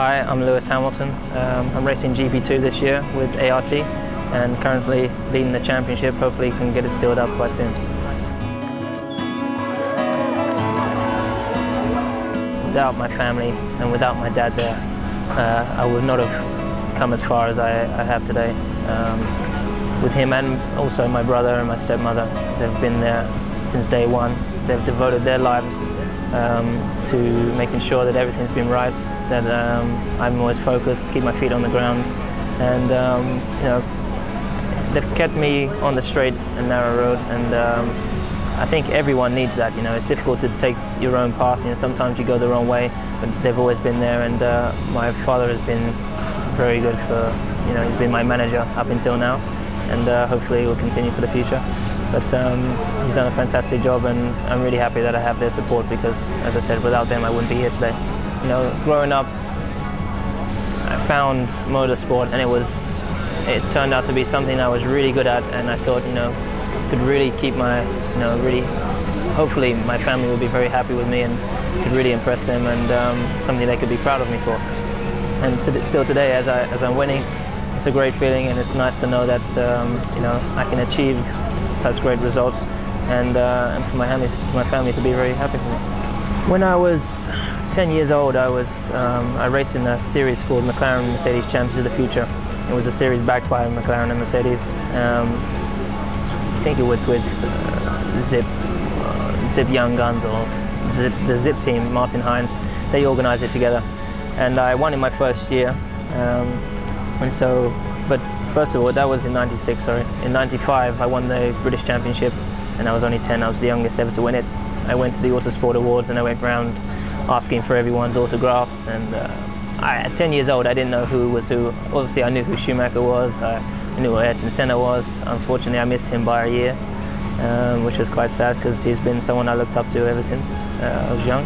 Hi, I'm Lewis Hamilton. Um, I'm racing GP2 this year with ART and currently leading the championship. Hopefully can get it sealed up quite soon. Without my family and without my dad there, uh, I would not have come as far as I, I have today. Um, with him and also my brother and my stepmother, they've been there since day one. They've devoted their lives um, to making sure that everything's been right, that um, I'm always focused, keep my feet on the ground, and um, you know, they've kept me on the straight and narrow road, and um, I think everyone needs that. You know, it's difficult to take your own path. You know, sometimes you go the wrong way, but they've always been there, and uh, my father has been very good for, you know, he's been my manager up until now, and uh, hopefully he will continue for the future. But um, he's done a fantastic job, and I'm really happy that I have their support because, as I said, without them I wouldn't be here today. You know, growing up, I found motorsport, and it was it turned out to be something I was really good at, and I thought, you know, could really keep my, you know, really, hopefully my family would be very happy with me and could really impress them, and um, something they could be proud of me for. And to, still today, as I as I'm winning, it's a great feeling, and it's nice to know that um, you know I can achieve such great results, and, uh, and for my family, my family to be very happy for me. When I was 10 years old, I was um, I raced in a series called McLaren Mercedes Champions of the Future. It was a series backed by McLaren and Mercedes. Um, I think it was with uh, Zip, uh, Zip Young Guns or Zip, the Zip team, Martin Hines. They organised it together, and I won in my first year. Um, and so, but first of all, that was in 96, sorry. In 95, I won the British Championship and I was only 10. I was the youngest ever to win it. I went to the Autosport Awards and I went around asking for everyone's autographs and uh, I, at 10 years old, I didn't know who was who. Obviously, I knew who Schumacher was. I knew who Ayrton Senna was. Unfortunately, I missed him by a year, um, which was quite sad because he's been someone I looked up to ever since uh, I was young.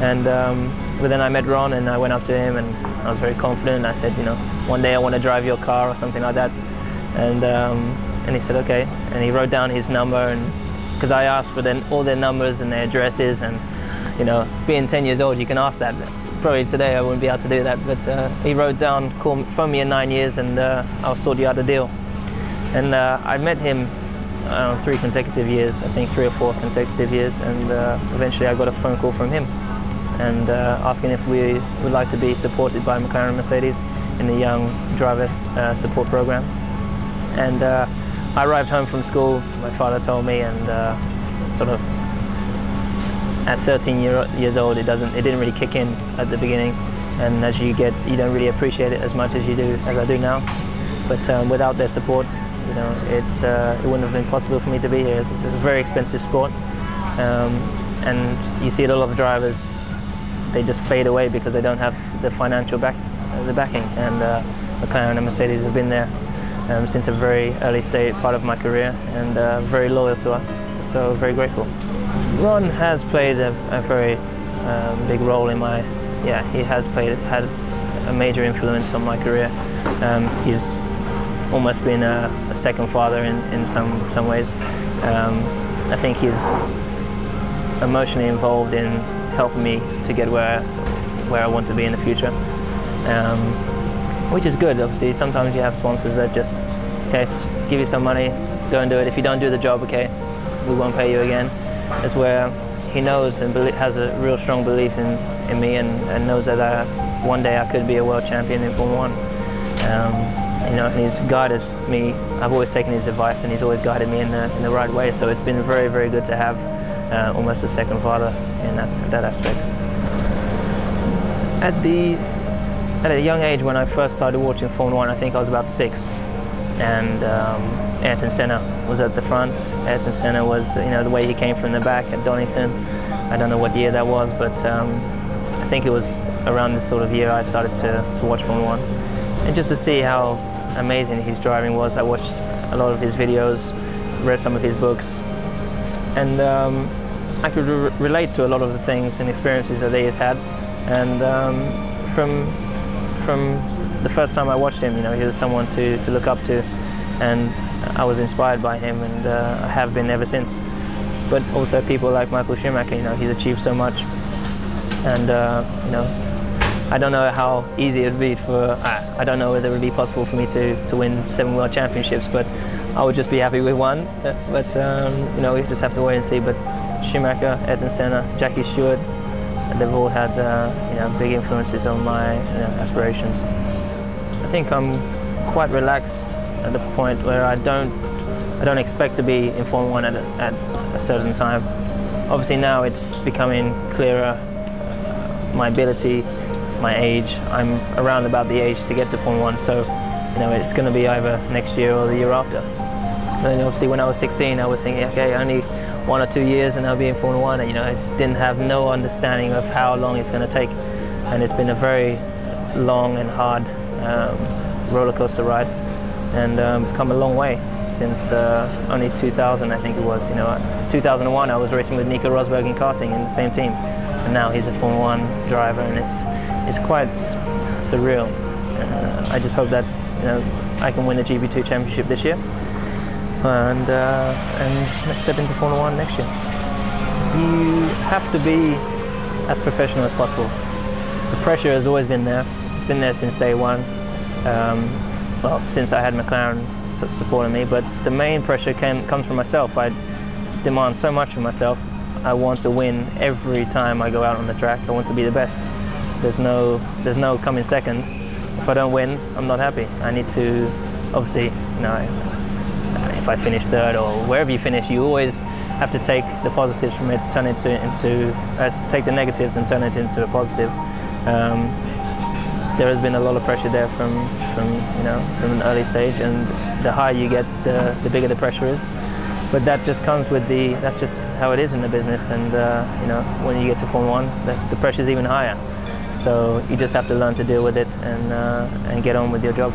And um, but then I met Ron and I went up to him and I was very confident. I said, you know, one day I want to drive your car or something like that. And, um, and he said, okay. And he wrote down his number and because I asked for their, all their numbers and their addresses and, you know, being 10 years old, you can ask that. Probably today I wouldn't be able to do that, but uh, he wrote down, call, phone me in nine years and uh, I'll sort you out a deal. And uh, I met him uh, three consecutive years, I think three or four consecutive years, and uh, eventually I got a phone call from him and uh, asking if we would like to be supported by McLaren Mercedes in the Young Drivers uh, Support Program. And uh, I arrived home from school, my father told me, and uh, sort of at 13 year, years old, it, doesn't, it didn't really kick in at the beginning. And as you get, you don't really appreciate it as much as you do, as I do now. But um, without their support, you know, it, uh, it wouldn't have been possible for me to be here. It's, it's a very expensive sport. Um, and you see a lot of drivers they just fade away because they don't have the financial back, the backing. And uh, McLaren and Mercedes have been there um, since a very early stage part of my career and uh, very loyal to us. So very grateful. Ron has played a, a very um, big role in my, yeah, he has played, had a major influence on my career. Um, he's almost been a, a, second father in, in some, some ways. Um, I think he's emotionally involved in helping me to get where where I want to be in the future, um, which is good. Obviously, sometimes you have sponsors that just okay, give you some money, go and do it. If you don't do the job, okay, we won't pay you again. It's where he knows and has a real strong belief in, in me and, and knows that I, one day I could be a world champion in Formula One. Um, you know, and he's guided me. I've always taken his advice, and he's always guided me in the in the right way. So it's been very, very good to have uh, almost a second father in that, that aspect. At the at a young age when I first started watching Formula One, I think I was about six, and um, Ayrton Senna was at the front. Ayrton Senna was, you know, the way he came from the back at Donington. I don't know what year that was, but um, I think it was around this sort of year I started to, to watch Formula One. And just to see how amazing his driving was, I watched a lot of his videos, read some of his books, and um, I could re relate to a lot of the things and experiences that he has had. And um, from from the first time I watched him, you know, he was someone to, to look up to, and I was inspired by him, and uh, I have been ever since. But also people like Michael Schumacher, you know, he's achieved so much, and uh, you know, I don't know how easy it would be for. I, I don't know whether it would be possible for me to, to win seven world championships, but I would just be happy with one. Uh, but um, you know, we just have to wait and see. But Schumacher, Ayrton Senna, Jackie Stewart, they've all had uh, you know big influences on my you know, aspirations. I think I'm quite relaxed at the point where I don't I don't expect to be in Formula One at a, at a certain time. Obviously now it's becoming clearer my ability, my age. I'm around about the age to get to Formula One, so you know it's going to be either next year or the year after. And then obviously when I was 16, I was thinking, okay, only one or two years and I'll be in Formula One. You know, I didn't have no understanding of how long it's going to take, and it's been a very long and hard um, roller coaster ride, and um, we've come a long way since uh, only 2000, I think it was. You know, 2001, I was racing with Nico Rosberg in karting in the same team and now he's a Formula One driver, and it's it's quite surreal. Uh, I just hope that you know I can win the GP2 championship this year, and uh, and step into Formula One next year. You have to be as professional as possible. The pressure has always been there. It's been there since day one. Um, well, since I had McLaren supporting me, but the main pressure came, comes from myself. I demand so much of myself I want to win every time I go out on the track. I want to be the best. There's no, there's no coming second. If I don't win, I'm not happy. I need to, obviously, you know, if I finish third or wherever you finish, you always have to take the positives from it, turn it into, into uh, take the negatives and turn it into a positive. Um, there has been a lot of pressure there from, from, you know, from an early stage, and the higher you get, the, the bigger the pressure is but that just comes with the that's just how it is in the business and uh, you know when you get to Formula One the, the pressure is even higher so you just have to learn to deal with it and uh, and get on with your job.